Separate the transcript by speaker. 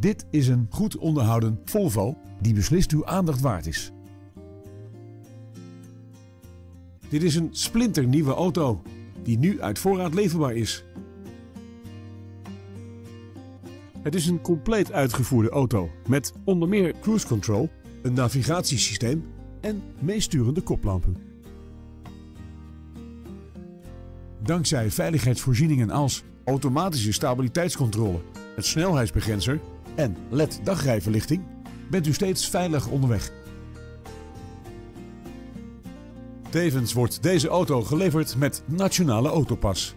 Speaker 1: Dit is een goed onderhouden Volvo die beslist uw aandacht waard is. Dit is een splinternieuwe auto die nu uit voorraad leverbaar is. Het is een compleet uitgevoerde auto met onder meer cruise control, een navigatiesysteem en meesturende koplampen. Dankzij veiligheidsvoorzieningen als automatische stabiliteitscontrole, een snelheidsbegrenzer en LED dagrijverlichting bent u steeds veilig onderweg. Tevens wordt deze auto geleverd met Nationale Autopas.